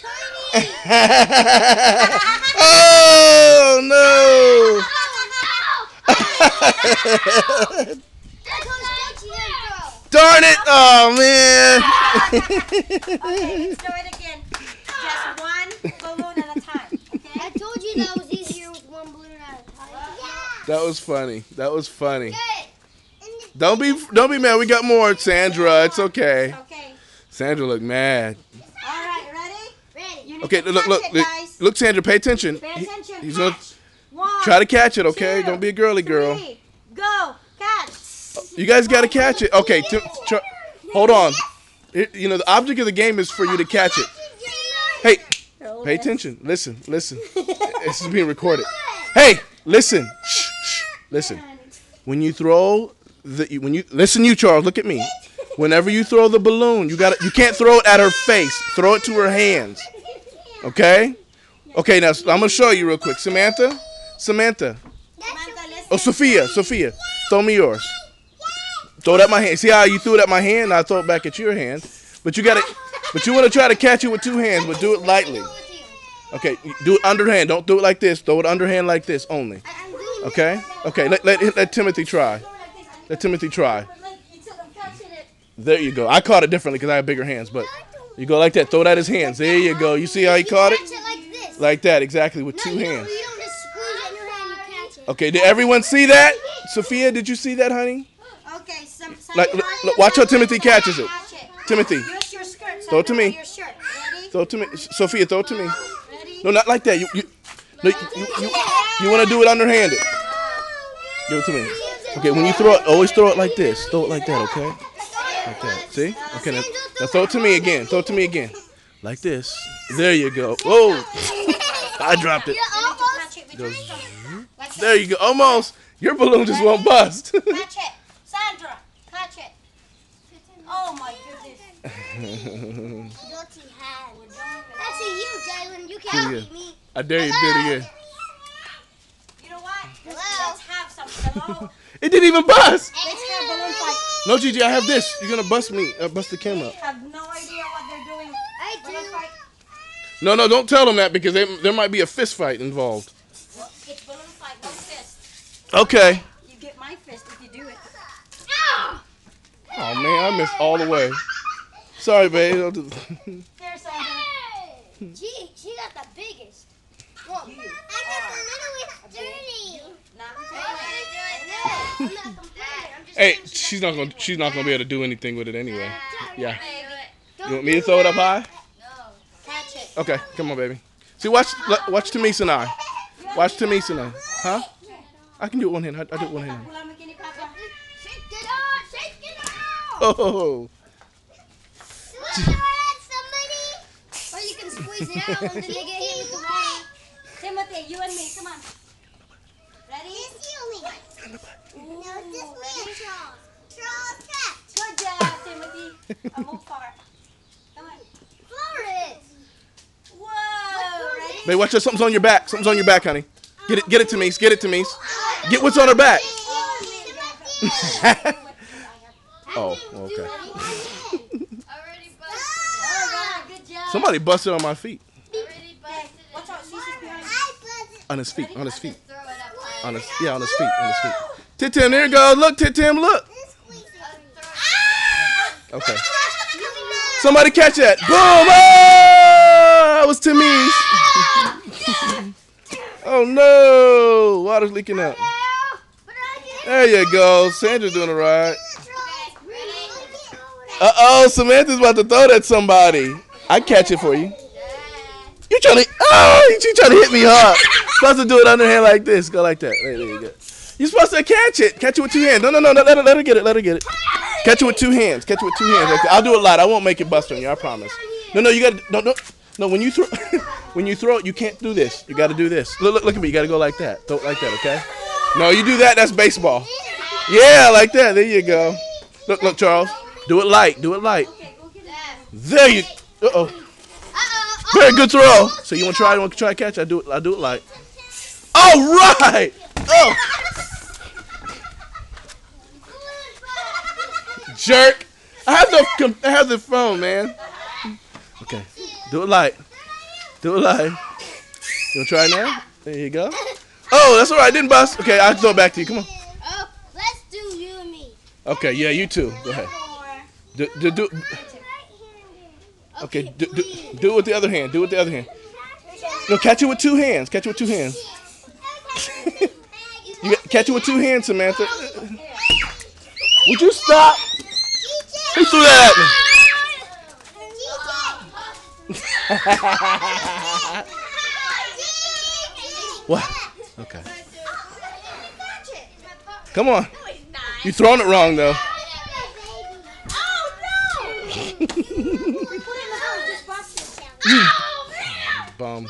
tiny. oh no! That's how Stitchy didn't throw. Darn it! Oh man! Okay, let's do it again. Just one balloon at a time. Okay? I told you that was easier with one balloon at a time. Yeah. That was funny. That was funny. Good. Don't be don't be mad. We got more, Sandra. It's okay. Okay. Sandra looked mad. All right, ready? Ready. You need Okay, look, look, it, look, guys. look, Sandra. Pay attention. Pay He- attention. he's gonna. One, try to catch it. Okay, two, don't be a girly girl. three, Go. Catch. You guys got to oh, catch it. Okay, hold on. It- you know the object of the game is for you to catch it. Hey, pay attention. Listen, listen. this is being recorded. Hey, listen. Shh, shh. Listen. When you throw the when you listen, you Charles, look at me. Whenever you throw the balloon, you got you can't throw it at her face. Throw it to her hands. Okay? Okay, now I'm gonna show you real quick. Samantha, Samantha. Samantha. Oh, Sophia, Sophia, throw me yours. Throw it at my hand. See how you threw it at my hand? I throw it back at your hand. But you got to, but you want to try to catch it with two hands, but do it lightly. Okay, do it underhand. Don't do it like this. Throw it underhand like this only. Okay? Okay, let, let, let Timothy try. Let Timothy try. Instead of catching it. There you go. I caught it differently because I have bigger hands, but you go like that. Throw it at his hands. There you go. You see how he caught it? Catch it like this. Like that, exactly, with No, two you don't- hands. You don't just squeeze it in your hand. You catch it. Okay, did everyone see that? Sophia, did you see that, honey? Okay, some, Like, look, look, watch how Timothy catches it. Timothy, Use your skirt. Throw it to me. Your shirt. Ready? throw it to me. Sophia, throw it to me. No, not like that. You, you, no, you, you, you want to do it underhanded. Give it to me. Okay, when you throw it, always throw it like this. Throw it like that, okay? Like that. See? Okay, now, now throw it to me again. Throw it to me again. Like this. There you go. Whoa. I dropped it. You're almost. Catch it with your thumb. Like There you go. Almost. Your balloon just won't bust. Catch it. Sandra, catch it. Oh my goodness. Dirty hand. That's a you, Jalen. You can't again. beat me. I dare you to do it again. You know what? Let's, let's have some. Hello? It didn't even bust. Let's have balloon fight. No, Gigi, I have this. You're gonna bust me. Uh, bust the camera. up. have no idea what they're doing. I do. No, no, don't tell them that because they, there might be a fist fight involved. Well, it's balloon fight, no fist. Okay. You get my fist if you do it. Oh man, I missed all the way. Sorry, babe. Don't do- Here, Sandra. Gee, she got the biggest. Well, I got the littlest dirty. Not hey, she's not gonna she's not gonna be able to do anything with it anyway. Yeah. You want me to throw it up high? No. Catch it. Okay, come on, baby. See, watch watch Tamisa and I. Watch Tamisa and I. Huh? I can do it one hand. I, I do it one hand. Pula mo kini Papa. Shake it out, shake it out. Oh. Look at somebody. Or you can squeeze it out and then they get hit with the water. Timothy, you and me, come on. Ready? It's you me. No, it's just me, Charles. Charles, catch. Good job, Timothy. I move far. Come on. Flores. Whoa. Ready? Babe, watch out. Something's on your back. Something's on your back, honey. Get it, get it to me. Get it to me. Oh, get what's on her back. oh, oh, oh okay. Already ah! All right, good job. Somebody busted on my feet. Already Watch out, Cece's behind you. I buzzed. On his feet. On his feet. On his yeah, on his feet. On his feet. Tit Tim, there you go. Look, Tit Tim, look. Okay. Somebody catch that. Boom! Oh, that was Timmy's. oh no! Water's leaking out. There you go. Sandra's doing it right. Uh oh, Samantha's about to throw that somebody. I catch it for you. You trying to? Oh, you trying to hit me hard? Supposed to do it underhand like this. Go like that. There, there you go. You're supposed to catch it. Catch it with two hands. No, no, no, no. Let her, let her get it. Let her get it. Catch it with two hands. Catch it with two hands. I'll do it light. I won't make it bust on you. I promise. No, no. You got to. No, no. No. When you throw, when you throw it, you can't do this. You got to do this. Look, look, look at me. You got to go like that. Throw it like that. Okay. No, you do that. That's baseball. Yeah, like that. There you go. Look, look, Charles. Do it light. Do it light. There you. Uh oh. Very good throw. So you want to try? You want to try to catch? I do it. I do it like. All right. Oh, jerk. I have the I have the phone, man. Okay. Do it light. Do it live. You wanna try it now? There you go. Oh, that's all right. Didn't bust. Okay, I'll throw it back to you. Come on. Oh, let's do you and me. Okay, yeah, you too. Go ahead. Do, do, do, okay, do, do, do it with the other hand. Do it with the other hand. No, catch it with two hands. Catch it with two hands. You catch it with two hands, Samantha. Would you stop? Who threw that at me? What? Okay. Come on. You throwing it wrong though. Oh no! we put it in the house. Just bust it. Bum.